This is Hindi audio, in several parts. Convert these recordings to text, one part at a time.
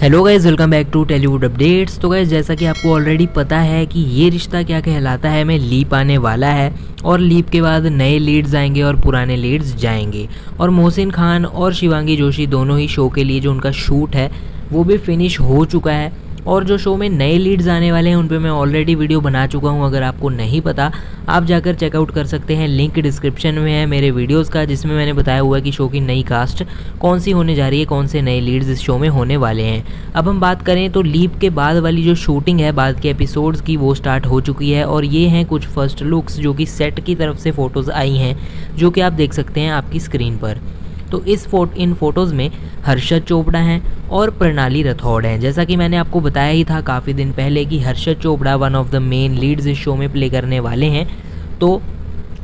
Hello guys welcome back to Tellywood updates तो गाइज़ जैसा कि आपको ऑलरेडी पता है कि ये रिश्ता क्या कहलाता है, मैं लीप आने वाला है और लीप के बाद नए लीड्स आएँगे और पुराने लीड्स जाएँगे। और मोहसिन खान और शिवांगी जोशी दोनों ही शो के लिए जो उनका शूट है, वो भी फिनिश हो चुका है। और जो शो में नए लीड्स आने वाले हैं, उन पर मैं ऑलरेडी वीडियो बना चुका हूँ, अगर आपको नहीं पता, आप जाकर चेकआउट कर सकते हैं। लिंक डिस्क्रिप्शन में है मेरे वीडियोस का, जिसमें मैंने बताया हुआ है कि शो की नई कास्ट कौन सी होने जा रही है, कौन से नए लीड्स इस शो में होने वाले हैं। अब हम बात करें तो लीप के बाद वाली जो शूटिंग है, बाद के एपिसोड्स की, वो स्टार्ट हो चुकी है। और ये हैं कुछ फ़र्स्ट लुक्स जो कि सेट की तरफ़ से फ़ोटोज़ आई हैं, जो कि आप देख सकते हैं आपकी स्क्रीन पर। तो इस फोट इन फ़ोटोज़ में हर्षद चोपड़ा हैं और प्रणाली रथौड़ हैं। जैसा कि मैंने आपको बताया ही था काफ़ी दिन पहले कि Harshad Chopra one of the main leads इस शो में प्ले करने वाले हैं। तो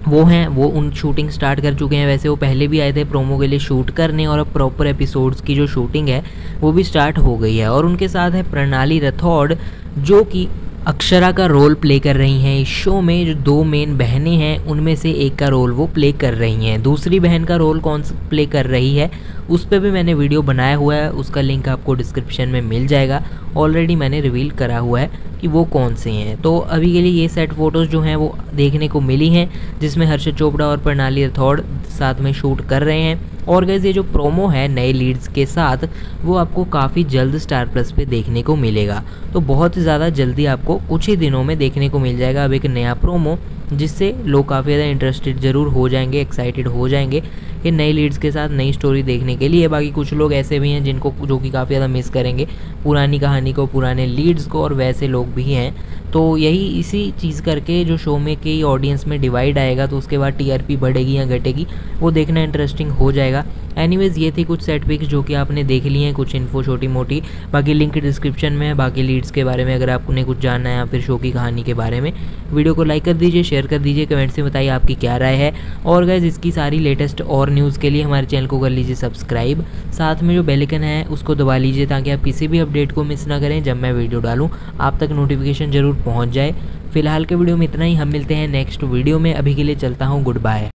वो हैं, वो उन शूटिंग स्टार्ट कर चुके हैं। वैसे वो पहले भी आए थे प्रोमो के लिए शूट करने और अब प्रॉपर एपिसोड्स की जो शूटिंग है, वो भी स्टार्ट हो गई है। और उनके साथ है प्रणाली रथौड़, जो कि अक्षरा का रोल प्ले कर रही हैं। इस शो में जो दो मेन बहनें हैं, उनमें से एक का रोल वो प्ले कर रही हैं। दूसरी बहन का रोल कौन सा प्ले कर रही है, उस पर भी मैंने वीडियो बनाया हुआ है। उसका लिंक आपको डिस्क्रिप्शन में मिल जाएगा। ऑलरेडी मैंने रिवील करा हुआ है कि वो कौन से हैं। तो अभी के लिए ये सेट फ़ोटोज़ जो हैं वो देखने को मिली हैं, जिसमें हर्षद चोपड़ा और प्रणाली रथौड़ साथ में शूट कर रहे हैं। और गैस ये जो प्रोमो है नए लीड्स के साथ, वो आपको काफ़ी जल्द स्टार प्लस पे देखने को मिलेगा। तो बहुत ही ज़्यादा जल्दी आपको कुछ ही दिनों में देखने को मिल जाएगा अब एक नया प्रोमो जिससे लोग काफ़ी ज़्यादा इंटरेस्टेड ज़रूर हो जाएँगे एक्साइटेड हो जाएँगे। कि नई लीड्स के साथ नई स्टोरी देखने के लिए। बाकी कुछ लोग ऐसे भी हैं जिनको जो कि काफ़ी ज़्यादा मिस करेंगे। पुरानी कहानी को, पुराने लीड्स को और वैसे लोग भी हैं। तो यही इसी चीज़ करके जो शो में की ऑडियंस में डिवाइड आएगा तो उसके बाद टीआरपी बढ़ेगी या घटेगी, वो देखना इंटरेस्टिंग हो जाएगा। एनीवेज ये थी कुछ सेट पिक्स जो कि आपने देख ली हैं, कुछ इन्फो छोटी मोटी बाकी लिंक डिस्क्रिप्शन में है, बाकी लीड्स के बारे में अगर आपने कुछ जानना है या फिर शो की कहानी के बारे में, वीडियो को लाइक कर दीजिए शेयर कर दीजिए कमेंट से बताइए आपकी क्या राय है। और गैज़ इसकी सारी लेटेस्ट और न्यूज़ के लिए हमारे चैनल को कर लीजिए सब्सक्राइब। साथ में जो बेलिकन है, उसको दबा लीजिए ताकि आप किसी भी अपडेट को मिस ना करें। जब मैं वीडियो डालूँ, आप तक नोटिफिकेशन ज़रूर पहुँच जाए। फ़िलहाल के वीडियो में इतना ही। हम मिलते हैं नेक्स्ट वीडियो में। अभी के लिए चलता हूँ गुड बाय